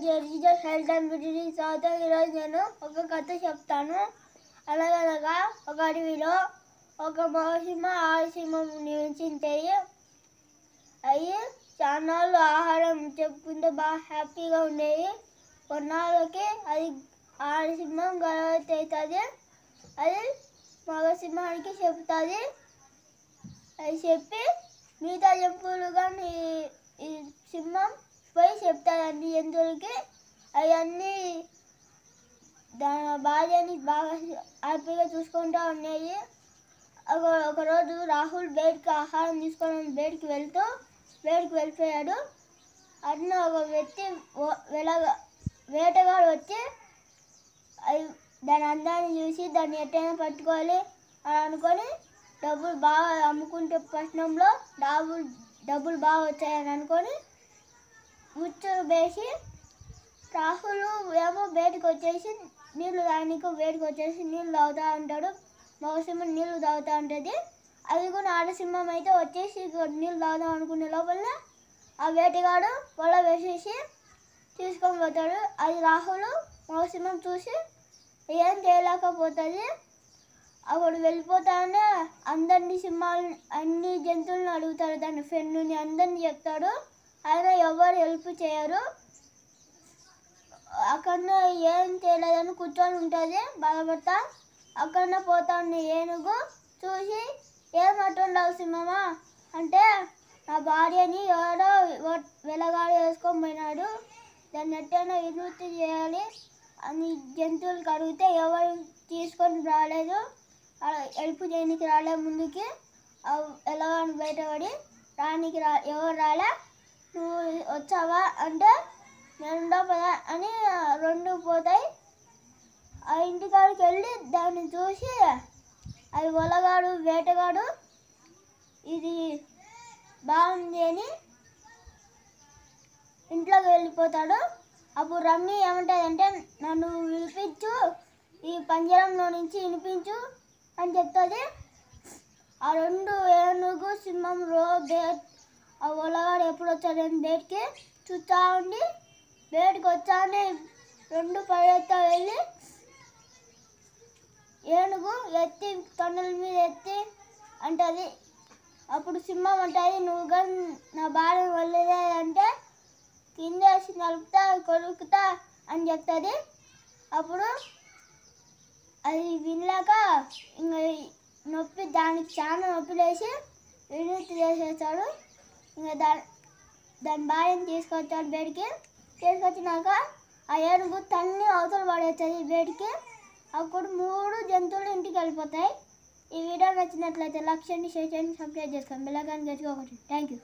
జడ్జిజస్ health and beauty చదువుతా ఈరోజు నేను ఒక కథ చెప్తాను. అనగనగా ఒక అడవిలో ఒక మహసింహ ఆడసింహం నివసించాయి అవి చాలా ఆహారం చెప్పుకుంటే బాగా హ్యాపీగా ఉండేవి కొన్నాళ్ళకి అది ఆడసింహం గర్భవతి అది మగసింహానికి చెప్తుంది అది చెప్పి మిగతా జంపులుగా మీ ఈ సింహం పోయి చెప్తారండి అన్ని జంతువులకి అవన్నీ దాని భార్యని బాగా హ్యాపీగా చూసుకుంటూ ఉన్నాయి. ఒక ఒకరోజు రాహుల్ బేడ్కి ఆహారం తీసుకొని బేడ్కి వెళ్తూ బేడ్కి వెళ్ళిపోయాడు. అట్లా ఒక వ్యక్తి ఓ- వెలగ వేటగాడు వచ్చి అవి దాని అందాన్ని చూసి దాన్ని ఎట్టైనా పట్టుకోవాలి అని అనుకొని డబ్బులు బాగా అమ్ముకుంటే పట్టణంలో డబ్బులు డబ్బులు బాగా వచ్చాయని అనుకొని ముచ్చు వేసి రాహుల్ ఏమో బయటకు వచ్చేసి నీళ్ళు దానికి బయటకు వచ్చేసి నీళ్ళు తాగుతూ ఉంటాడు మగసింహం నీళ్ళు తాగుతూ ఉంటుంది అది కూడా ఆడసింహం అయితే వచ్చేసి నీళ్ళు తాగుదాం అనుకునే లోపల ఆ వేటగాడు పొల వేసేసి తీసుకొని పోతాడు. అది రాహులు మగసింహం చూసి ఏం చేయలేకపోతుంది. అప్పుడు వెళ్ళిపోతానే అందరినీ సింహాలు అన్ని జంతువులను అడుగుతాడు. దాని ఫ్రెండ్ని అందరినీ చెప్తాడు. అయినా ఎవరు హెల్ప్ చేయరు. అక్కడ ఏం చేయలేదని కూర్చొని ఉంటుంది బాధపడతా. అక్కడ పోతా ఉన్న ఏనుగు చూసి ఏమంటుండవు సింహమ్మ అంటే నా భార్యని ఎవరో వెలగాడు వేసుకొని పోయినాడు. దాన్ని ఎట్టైనా విముక్తి చేయాలి అని జంతువులకు అడిగితే ఎవరు తీసుకొని రాలేదు. హెల్ప్ చేయడానికి రాలే ముందుకి. ఎలాగని బయటపడి రానికి రా ఎవరు రాలే? నువ్వు వచ్చావా అంటే రెండో పద అని రెండు పోతాయి. ఆ ఇంటికాడికి వెళ్ళి దాన్ని చూసి అది ఒలగాడు వేటగాడు ఇది బాగుంది అని ఇంట్లోకి వెళ్ళిపోతాడు. అప్పుడు రమ్మి ఏమంటుందంటే నన్ను వినిపించు ఈ పంజరంలో నుంచి వినిపించు అని చెప్తుంది. ఆ రెండు ఏనుగు సింహం రో బే ఆ ఒలగాడు ఎప్పుడు వచ్చాడని బయటికి చూస్తా ఉండి బయటకు వచ్చానే రెండు పడేస్తా వెళ్ళి ఏనుగు ఎత్తి తొండల మీద ఎత్తి అంటది అప్పుడు సింహం అంటది నువ్వు కానీ నా భార్య వల్లదే అంటే కింద వేసి నలుపుతా కొరుకుతా అని చెప్తుంది. అప్పుడు అది వినలేక ఇంకా నొప్పి దానికి చాలా నొప్పి లేచి వినూతి చేసేస్తాడు ఇంకా దాని దాని భార్యని తీసుకొచ్చాడు బయటికి తీసుకొచ్చినాక ఆ ఏనుగు తన్ని అవతల పడేస్తుంది బయటికి అప్పుడు మూడు జంతువులు ఇంటికి వెళ్ళిపోతాయి. ఈ వీడియో నచ్చినట్లయితే లక్ష్యాన్ని షేర్ చేయండి సబ్స్క్రైబ్ చేసుకోండి. బిల్లగాని గట్టిగా ఒకటి థ్యాంక్ యూ